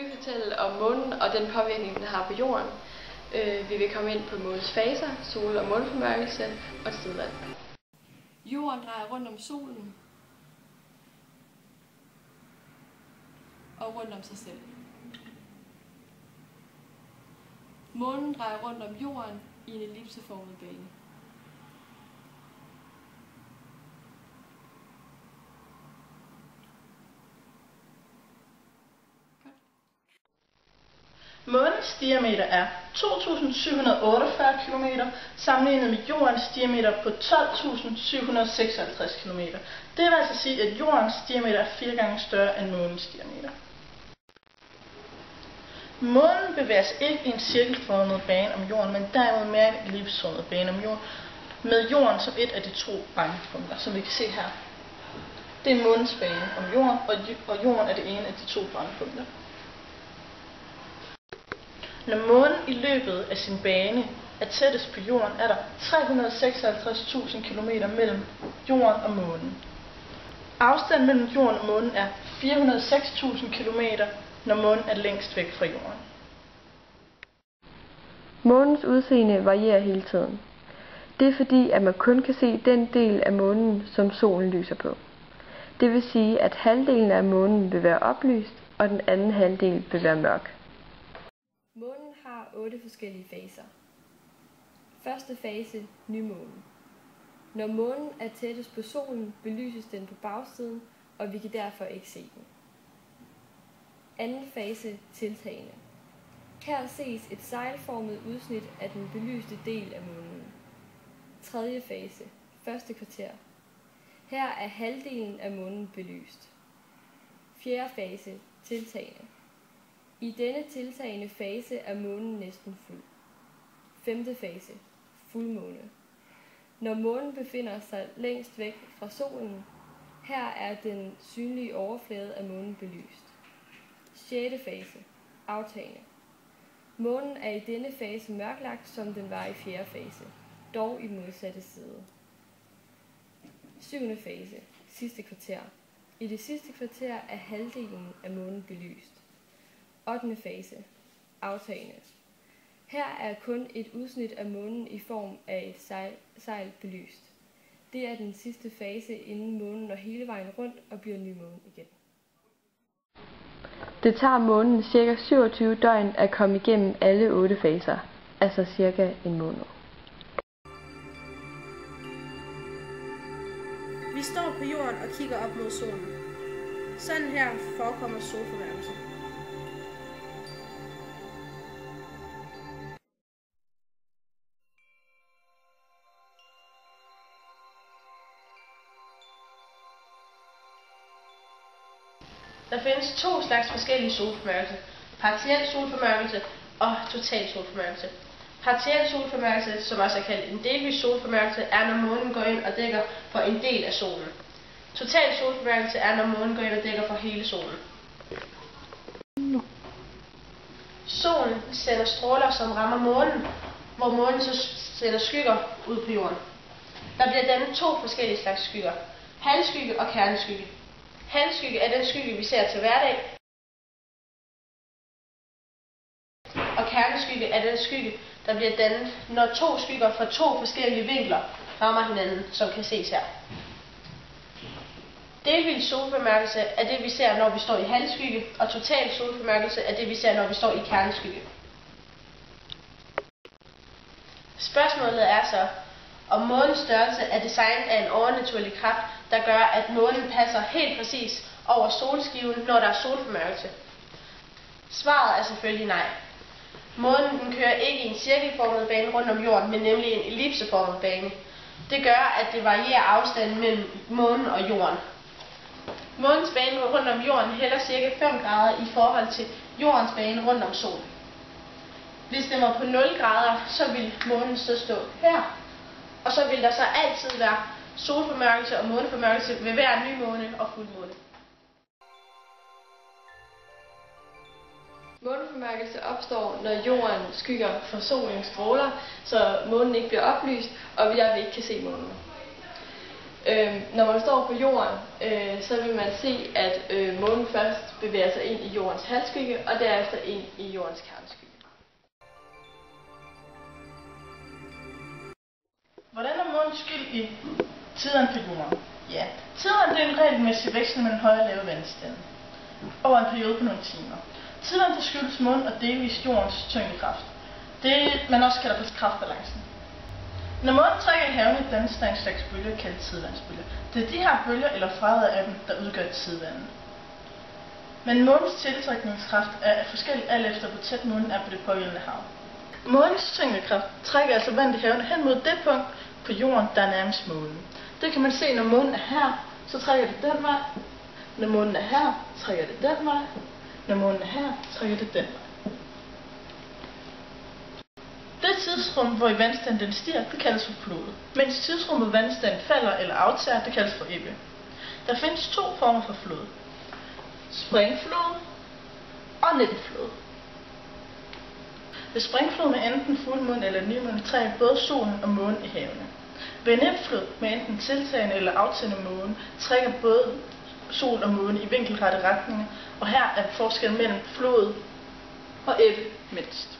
Vi fortælle om månen og den påvirkning, den har på jorden. Øh, vi vil komme ind på månens faser, sol- og måneformørkelse og tidvand. Jorden drejer rundt om solen og rundt om sig selv. Månen drejer rundt om jorden i en ellipseformet bane. Månens diameter er 2.748 km sammenlignet med jordens diameter på 12.756 km. Det vil altså sige, at jordens diameter er fire gange større end månens diameter. Månen bevæger sig ikke i en cirkelformet bane om jorden, men derimod mere en ellipseformet bane om jorden, med jorden som et af de to brændpunkter, som vi kan se her. Det er månens bane om jorden, og jorden er det ene af de to brændpunkter. Når månen i løbet af sin bane er tættest på jorden, er der 356.000 km mellem jorden og månen. Afstanden mellem jorden og månen er 406.000 km, når månen er længst væk fra jorden. Månens udseende varierer hele tiden. Det er fordi, at man kun kan se den del af månen, som solen lyser på. Det vil sige, at halvdelen af månen vil være oplyst, og den anden halvdel vil være mørk. Har otte forskellige faser. Første fase, nymåne. Når månen er tættest på solen, belyses den på bagsiden, og vi kan derfor ikke se den. Anden fase, tiltagende. Her ses et sejlformet udsnit af den belyste del af månen. Tredje fase, første kvarter. Her er halvdelen af månen belyst. Fjerde fase, tiltagende. I denne tiltagende fase er månen næsten fuld. Femte fase, fuldmåne. Når månen befinder sig længst væk fra solen, her er den synlige overflade af månen belyst. 6. fase, aftagende. Månen er i denne fase mørklagt, som den var i fjerde fase, dog i modsatte side. 7. fase, sidste kvarter. I det sidste kvarter er halvdelen af månen belyst. 8. fase, aftagende. Her er kun et udsnit af månen i form af et sejl, sejl belyst. Det er den sidste fase, inden månen når hele vejen rundt og bliver ny måne igen. Det tager månen ca. 27 døgn at komme igennem alle otte faser, altså cirka en måned. Vi står på jorden og kigger op mod solen. Sådan her forekommer solforværmelse. Der findes to slags forskellige solformørkelse. Partiel solformørkelse og total solformørkelse. Partiel solformørkelse, som også er kaldt en delvis solformørkelse, er når månen går ind og dækker for en del af solen. Total solformørkelse er, når månen går ind og dækker for hele solen. Solen sender stråler, som rammer månen, hvor månen så sender skygger ud på jorden. Der bliver dannet to forskellige slags skygger. Halvskygge og kerneskygge. Halvskygge er den skygge, vi ser til hverdag. Og kerneskygge er den skygge, der bliver dannet, når to skygger fra to forskellige vinkler rammer hinanden, som kan ses her. Delvis solformørkelse er det, vi ser, når vi står i halvskygge, og total solformørkelse er det, vi ser, når vi står i kerneskygge. Spørgsmålet er så, og månens størrelse er designet af en overnaturlig kraft, der gør, at månen passer helt præcis over solskiven, når der er solformørkelse. Svaret er selvfølgelig nej. Månen den kører ikke i en cirkelformet bane rundt om jorden, men nemlig en ellipseformet bane. Det gør, at det varierer afstanden mellem månen og jorden. Månens bane rundt om jorden hælder cirka 5 grader i forhold til jordens bane rundt om solen. Hvis den var på 0 grader, så ville månen så stå her, og så vil der så altid være solformørkelse og måneformørkelse ved hver nymåne og fuldmåne. Måneformørkelse opstår, når jorden skygger for solens stråler, så månen ikke bliver oplyst, og vi derved ikke kan se månen. Øh, når man står på jorden, øh, så vil man se, at øh, månen først bevæger sig ind i jordens halvskygge, og derefter ind i jordens kerneskygge. Hvordan skyld i tiderne? Ja, Tideren det er en regelmæssig veksel mellem høj og lave vandstand over en periode på nogle timer. Tideren det skyldes månen og delvis jordens tyngdekraft. Det man også kalder for kraftbalancen. Når månen trækker i havene, dannes der en slags bølger kaldet tidevandsbølger. Det er de her bølger eller frader af dem, der udgør tidevandet. Men månens tiltrækningskraft er forskellig alt efter, hvor tæt månen er på det pågældende hav. Månens tyngdekraft trækker altså vand i havene hen mod det punkt på jorden, der er nærmest månen. Det kan man se, når månen er her, så trækker det den vej. Når månen er her, trækker det den vej. Når månen er her, trækker det den vej. Det tidsrum, hvor i vandstanden den stiger, det kaldes for flod. Mens tidsrummet, vandstanden falder eller aftager, det kaldes for ebbe. Der findes to former for flod. Springflod og netflod. Ved springflod med enten fuldmåne eller nymåne trænger både solen og månen i havene. Ved nemflod med enten tiltagende eller aftagende måne trækker både sol og måne i vinkelrette retninger, og her er forskellen mellem flod og ebbe mindst.